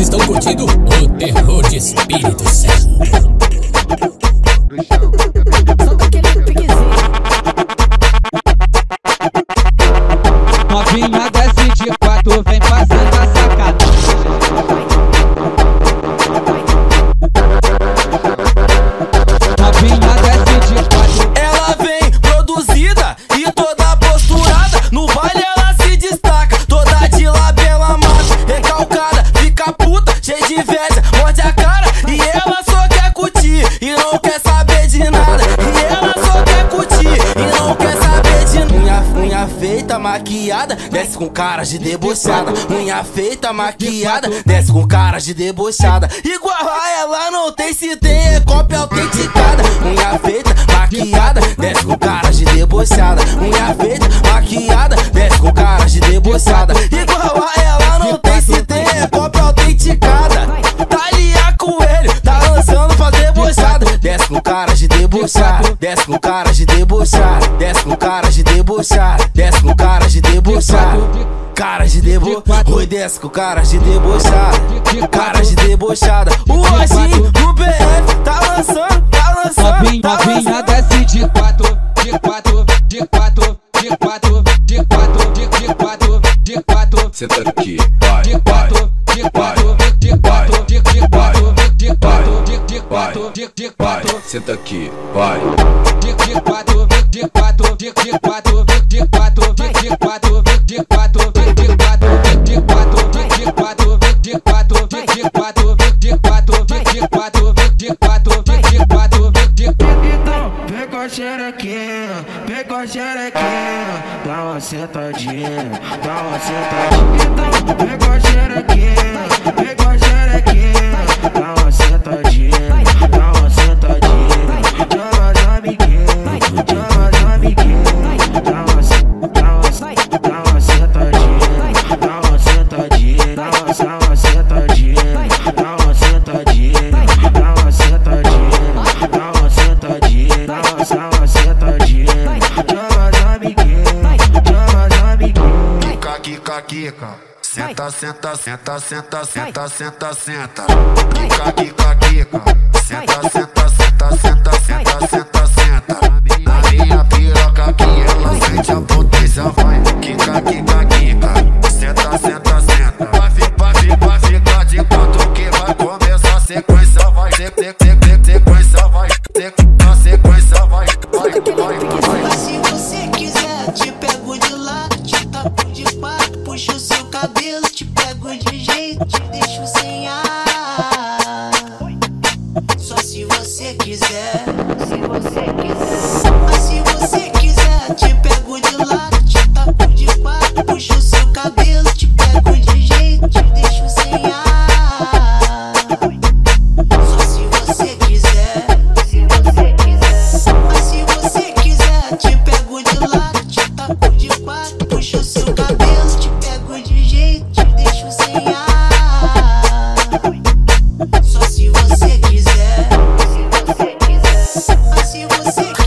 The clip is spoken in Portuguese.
Estão curtindo o terror de Espírito Santo. Maquiada, desce com cara de debochada. Unha feita, maquiada, desce com cara de debochada. Igual a ela não tem se tem, é cópia autenticada. Unha feita, maquiada, desce com cara de debochada. Unha feita, maquiada, desce com cara de debochada. Com cara de debochada, desce com cara de debochada, desce com cara de debochada, desce com cara de debochada. Cara de debo, oi desce com cara de debochada, cara de debochada. O Roginho do BF tá lançando, tá lançando, tá lançando. desce de quatro, de quatro, de quatro, de quatro, de quatro, de de quatro, de quatro. Senta aqui, vai, quatro, de de vai, quatro, senta aqui, vai. de de quatro, de de quatro, de de quatro, de de quatro, de de quatro, de de quatro, de de quatro, de de quatro, de de quatro, de de quatro, de de quatro, de de quatro, de de quatro, de de quatro, de de quatro, de de Então, pega a xerequinha, pega a xerequinha, dá uma sentadinha, dá uma sentadinha. Então, pega a xerequinha, pega a xerequinha, dá uma kika, kika. Senta, senta, senta, senta, senta, senta, senta. Kika, kika. Senta, senta, senta, senta, senta, senta, senta. Deixo sem. See.